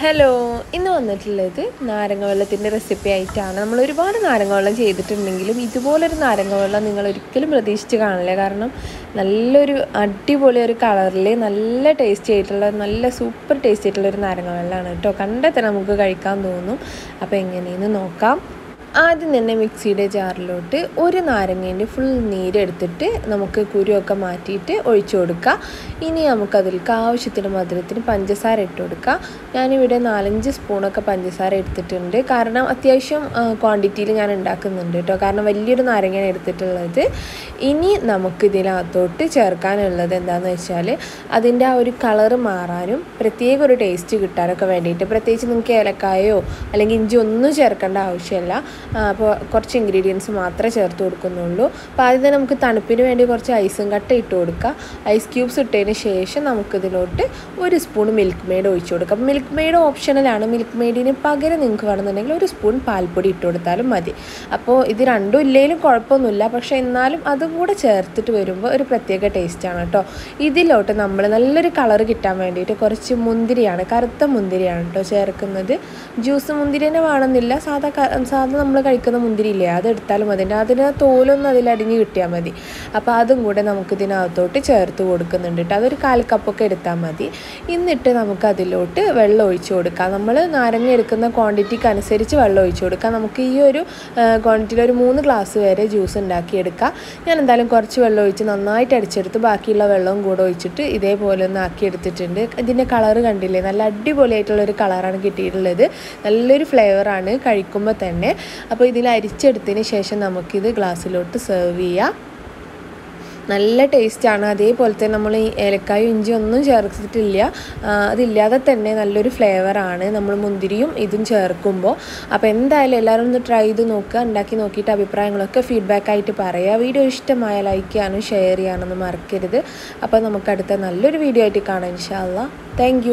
Hello ഇന്ന് വന്നിട്ടുള്ളത് നാരങ്ങ വെള്ളത്തിന്റെ റെസിപ്പി ആയിട്ടാണ്. നമ്മൾ ഒരുപാട് നാരങ്ങ വെള്ളം ചെയ്തിട്ടുണ്ടെങ്കിലും ഇതുപോലൊരു നാരങ്ങ വെള്ളം നിങ്ങൾ ഒരിക്കലും പ്രതീക്ഷിച്ച് കാണില്ല. കാരണം നല്ലൊരു അടിപൊളി ഒരു കളറിൽ നല്ല ടേസ്റ്റി ആയിട്ടുള്ള നല്ല സൂപ്പർ ടേസ്റ്റി ആയിട്ടുള്ള ഒരു നാരങ്ങ വെള്ളമാണ് കേട്ടോ. കണ്ടെത്തന്നെ തന്നെ നമുക്ക് കഴിക്കാൻ തോന്നും. അപ്പോൾ എങ്ങനെയെന്ന് നോക്കാം. ആദ്യം തന്നെ മിക്സിയുടെ ജാറിലോട്ട് ഒരു നാരങ്ങേന്റെ ഫുൾ നീരെടുത്തിട്ട് നമുക്ക് കുരുവൊക്കെ മാറ്റിയിട്ട് ഒഴിച്ചു കൊടുക്കുക. ഇനി നമുക്കതിലേക്ക് ആവശ്യത്തിന് മധുരത്തിന് പഞ്ചസാര ഇട്ട് കൊടുക്കുക. ഞാനിവിടെ നാലഞ്ച് സ്പൂണൊക്കെ പഞ്ചസാര എടുത്തിട്ടുണ്ട്. കാരണം അത്യാവശ്യം ക്വാണ്ടിറ്റിയിൽ ഞാൻ ഉണ്ടാക്കുന്നുണ്ട് കേട്ടോ. കാരണം വലിയൊരു നാരങ്ങയാണ് എടുത്തിട്ടുള്ളത്. ഇനി നമുക്ക് ഇതിനകത്തോട്ട് ചേർക്കാനുള്ളത് എന്താണെന്ന് വെച്ചാൽ അതിന്റെ ആ ഒരു കളറ് മാറാനും പ്രത്യേക ഒരു ടേസ്റ്റ് കിട്ടാനൊക്കെ വേണ്ടിയിട്ട് പ്രത്യേകിച്ച് നിങ്ങൾക്ക് ഏലക്കായോ അല്ലെങ്കിൽ ഇഞ്ചി ഒന്നും ചേർക്കേണ്ട ആവശ്യമില്ല. അപ്പോൾ കുറച്ച് ഇൻഗ്രീഡിയൻസ് മാത്രമേ ചേർത്ത് കൊടുക്കുന്നുള്ളൂ. അപ്പോൾ ആദ്യം തന്നെ നമുക്ക് തണുപ്പിന് വേണ്ടി കുറച്ച് ഐസും കട്ട ഇട്ട് കൊടുക്കുക ഐസ് ക്യൂബ്സ് ഇട്ടതിന് ശേഷം നമുക്കിതിലോട്ട് ഒരു സ്പൂൺ മിൽക്ക് മെയ്ഡ് ഒഴിച്ചു കൊടുക്കാം. മിൽക്ക് മെയ്ഡ് ഓപ്ഷണലാണ് മിൽക്ക് മെയ്ഡിന് പകരം നിങ്ങൾക്ക് വേണമെന്നുണ്ടെങ്കിൽ ഒരു സ്പൂൺ പാൽപ്പൊടി ഇട്ട് കൊടുത്താലും മതി. അപ്പോൾ ഇത് രണ്ടും ഇല്ലെങ്കിലും കുഴപ്പമൊന്നുമില്ല. പക്ഷേ എന്നാലും അതും കൂടെ ചേർത്തിട്ട് വരുമ്പോൾ ഒരു പ്രത്യേക ടേസ്റ്റാണ് കേട്ടോ. ഇതിലോട്ട് നമ്മൾ നല്ലൊരു കളർ കിട്ടാൻ വേണ്ടിയിട്ട് കുറച്ച് മുന്തിരിയാണ് കറുത്ത മുന്തിരിയാണ് കേട്ടോ ചേർക്കുന്നത്. ജ്യൂസ് മുന്തിരി തന്നെ വേണമെന്നില്ല. സാധാ സാധാ നമ്മൾ കഴിക്കുന്ന മുന്തിരി ഇല്ലേ അതെടുത്താലും മതി. അതിന് തോലൊന്നും അതിലടിഞ്ഞ് കിട്ടിയാൽ മതി. അപ്പോൾ അതും കൂടെ നമുക്ക് ഇതിനകത്തോട്ട് ചേർത്ത് കൊടുക്കുന്നുണ്ട് കേട്ടോ. അതൊരു കാൽ കപ്പൊക്കെ എടുത്താൽ മതി. എന്നിട്ട് നമുക്ക് അതിലോട്ട് വെള്ളം ഒഴിച്ചു കൊടുക്കാം. നമ്മൾ നാരങ്ങ എടുക്കുന്ന ക്വാണ്ടിറ്റിക്ക് അനുസരിച്ച് വെള്ളം ഒഴിച്ചു കൊടുക്കാം. നമുക്ക് ഈ ഒരു ക്വാണ്ടിറ്റിയിൽ ഒരു മൂന്ന് ഗ്ലാസ് വരെ ജ്യൂസ് ഉണ്ടാക്കിയെടുക്കാം ഞാൻ എന്തായാലും കുറച്ച് വെള്ളം ഒഴിച്ച് നന്നായിട്ട് അടിച്ചെടുത്ത് ബാക്കിയുള്ള വെള്ളവും കൂടെ ഒഴിച്ചിട്ട് ഇതേപോലെ ഒന്ന് ആക്കിയെടുത്തിട്ടുണ്ട് ഇതിന്റെ കളർ കണ്ടില്ലേ? നല്ല അടിപൊളിയായിട്ടുള്ളൊരു കളറാണ് കിട്ടിയിട്ടുള്ളത്. നല്ലൊരു ഫ്ലേവറാണ് കഴിക്കുമ്പോൾ തന്നെ. അപ്പോൾ ഇതിൽ അരിച്ചെടുത്തതിന് ശേഷം നമുക്കിത് ഗ്ലാസ്സിലോട്ട് സെർവ് ചെയ്യാം. നല്ല ടേസ്റ്റാണ് അതേപോലെ തന്നെ നമ്മൾ ഈ ഏലക്കായും ഇഞ്ചി ഒന്നും ചേർത്തിട്ടില്ല. അതില്ലാതെ തന്നെ നല്ലൊരു ഫ്ലേവറാണ് നമ്മൾ മുന്തിരിയും ഇതും ചേർക്കുമ്പോൾ. അപ്പോൾ എന്തായാലും എല്ലാവരും ഒന്ന് ട്രൈ ചെയ്ത് നോക്കുക. ഉണ്ടാക്കി നോക്കിയിട്ട് അഭിപ്രായങ്ങളൊക്കെ ഫീഡ്ബാക്ക് ആയിട്ട് പറയുക. വീഡിയോ ഇഷ്ടമായ ലൈക്ക് ചെയ്യാനും ഷെയർ ചെയ്യാനൊന്നും മറക്കരുത്. അപ്പോൾ നമുക്ക് അടുത്ത നല്ലൊരു വീഡിയോ ആയിട്ട് കാണാം ഇൻഷാല്ല താങ്ക്